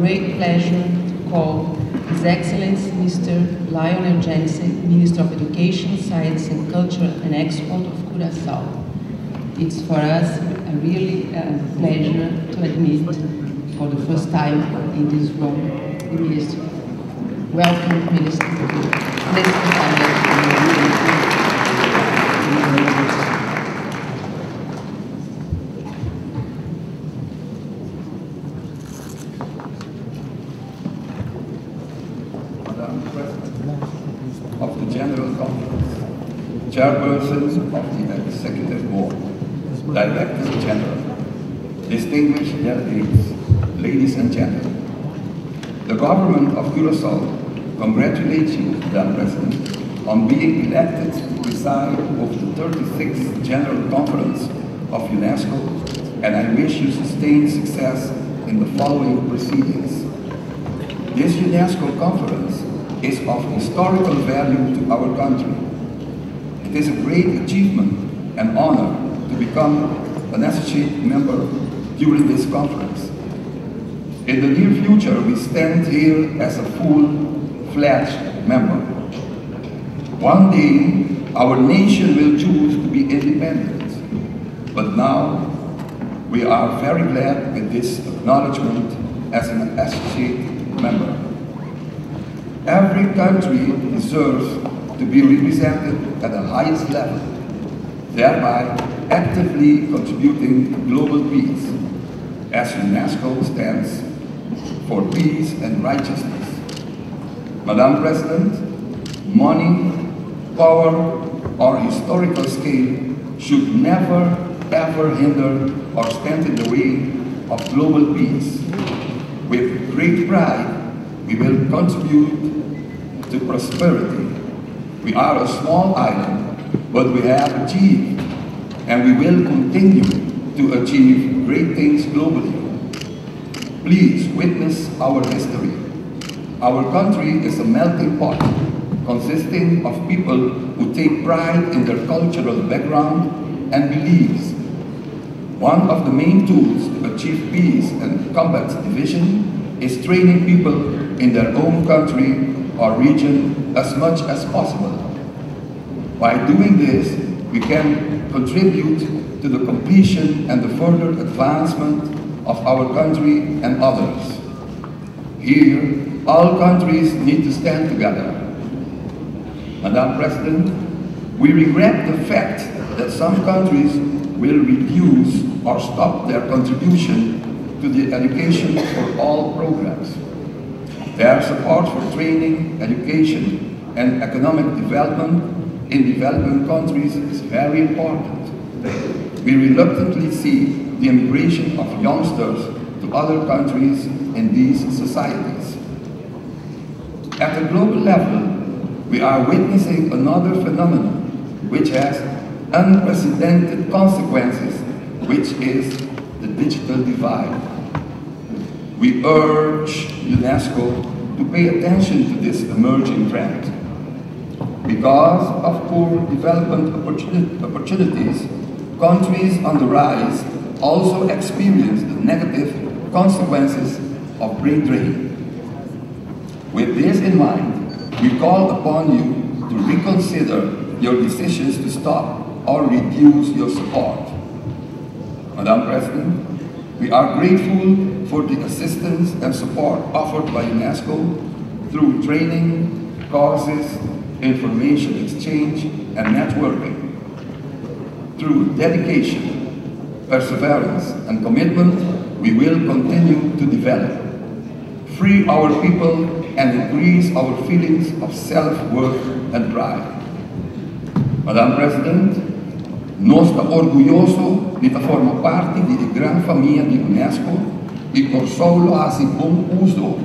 great pleasure to call His Excellency Mr. Lionel Jansen, Minister of Education, Science and Culture and Export of Curaçao. It's for us a really uh, pleasure to admit for the first time in this room the Minister. Welcome, Minister. Minister Madam President of the General Conference, Chairpersons of the Executive Board, Directors General, distinguished delegates, ladies and gentlemen, the government of Curacao congratulates you, Madam President, on being elected to preside over the 36th General Conference of UNESCO, and I wish you sustained success in the following proceedings. This UNESCO conference is of historical value to our country. It is a great achievement and honor to become an associate member during this conference. In the near future, we stand here as a full-fledged member. One day, our nation will choose to be independent. But now, we are very glad with this acknowledgement as an associate member. Every country deserves to be represented at the highest level, thereby actively contributing to global peace, as UNESCO stands for peace and righteousness. Madam President, money, power, or historical scale should never ever hinder or stand in the way of global peace. With great pride, we will contribute to prosperity. We are a small island, but we have achieved, and we will continue to achieve great things globally. Please witness our history. Our country is a melting pot consisting of people who take pride in their cultural background and beliefs. One of the main tools to achieve peace and combat division is training people in their own country or region as much as possible. By doing this, we can contribute to the completion and the further advancement of our country and others. Here, all countries need to stand together. Madam President, we regret the fact that some countries will reduce or stop their contribution to the Education for All programs. Their support for training, education, and economic development in developing countries is very important. We reluctantly see the immigration of youngsters to other countries in these societies. At the global level, we are witnessing another phenomenon which has unprecedented consequences, which is the digital divide. We urge UNESCO to pay attention to this emerging trend. Because of poor development opportunities, countries on the rise also experience the negative consequences of brain drain. With this in mind, we call upon you to reconsider your decisions to stop or reduce your support. Madam President, we are grateful for the assistance and support offered by UNESCO through training, courses, information exchange, and networking. Through dedication, perseverance, and commitment, we will continue to develop, free our people, and increase our feelings of self-worth and pride. Madam President, está orgulhoso de formar parte de grande família de UNESCO e por solo assim bom uso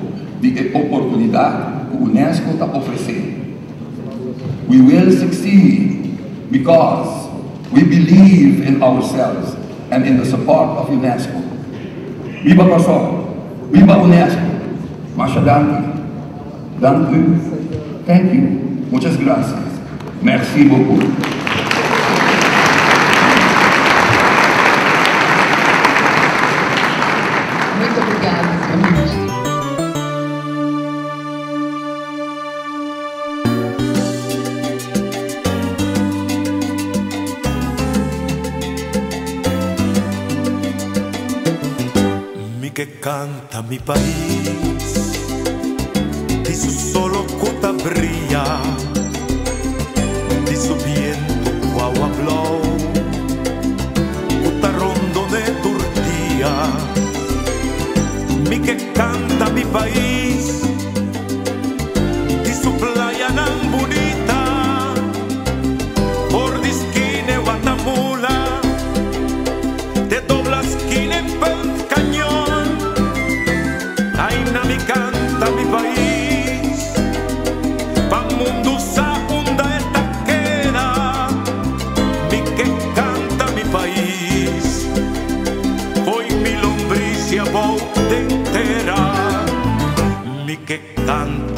de oportunidade que UNESCO está oferecendo. We will succeed because we believe in ourselves and in the support of UNESCO. Viva Korsou! Viva UNESCO! Mashadante! Dank u. Thank you. Muchas gracias. Merci beaucoup. País, di su solo cota brilla, di su viento guau habló, cota rondo de turtía, mi que canta mi país,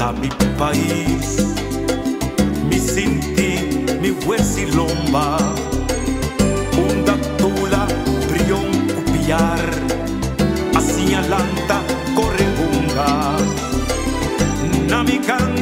a mi país. Mi sinti, mi huesilomba, unda tula, prión cupiar, así alanta, corregunga, namicanda.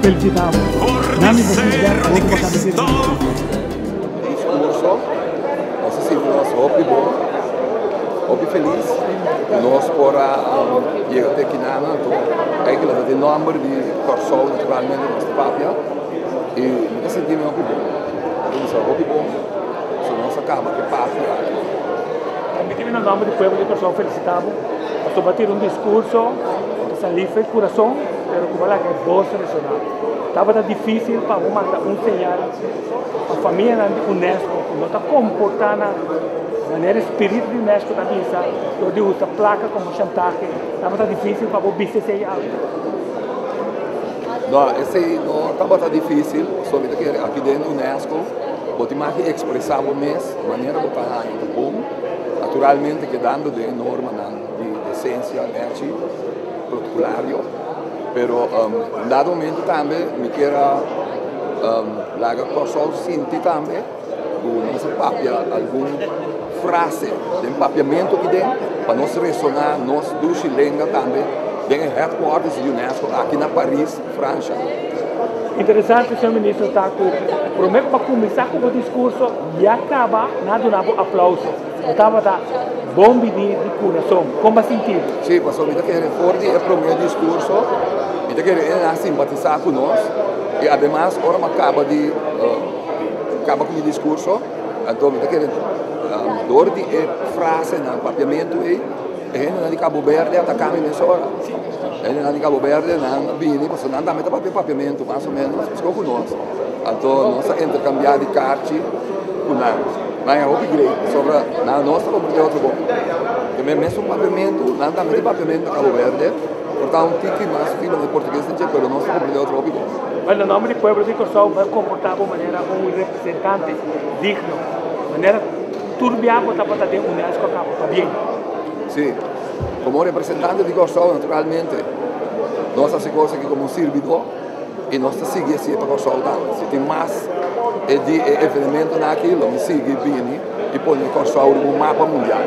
felicitavo. Dammi possibilità di poter capire. Discurso, nosso serviço, nosso hobby bom, hobby feliz, nós para a até aqui na Ana, é que ela tem número de corsol naturalmente na nossa pátria, e nunca sentimos hobby bom. Isso é hobby bom, se não se acaba, que pátria. Me tive no nome do povo de corsol felicitavo, estou batendo um discurso, salí foi coração, pero como la que vos seleccionaste. Estaba tan difícil para uma, um señal, a família de UNESCO, como está comportada de maneira espírito de UNESCO da missa, onde usa placa como chantagem, estava tão difícil para o BCC Não, esse não estava tão difícil, sobretudo que aqui dentro do UNESCO, você mais expressar o mês, de maneira que está em bom, naturalmente que dando de norma, de, de essência, de protocolário, pero um, dado momento também me queira um, lá que o sinti também, do nossa papia, alguma frase de empapiamento aqui dentro, para nós ressonar, nós do chilenga também, tem headquarters de Unesco aqui na Paris, França. Interessante, senhor ministro, com prometo para começar com o discurso e acaba nada um aplauso. Estava da bomba de, coração. Como sentido? Sì, ma sono che fuori è il mio de que ele irá simpatizar con nós y además ahora acaba de uh, acaba con el discurso então, eh, de que um, eh, dor de frase no papiamento e. ele não é de Cabo Verde atacar Venezuela. Ele é de Cabo Verde, não vini, mas não dá meta para papiamento, mais ou menos, ficou com nós. Então, nós intercambiar de carte com nós. Mas é upgrade sobre a nossa, como de outro bom. Também mesmo papiamento, não dá meta papiamento a Cabo Verde, portava um tique mais fino de português de Che, pero no se comprendió otro óptico. Bueno, nombre y pueblos y Kosovo fue comportado de manera un representante digno, manera turbiago pues, tapata de UNESCO acabó bien. Sí, como representante de Kosovo, naturalmente, nós hace cosas que como servidor e nós seguia sempre com soldados. Se tem mais de, de, de, de naquilo, me sigue, vini, e põe com o mapa mundial.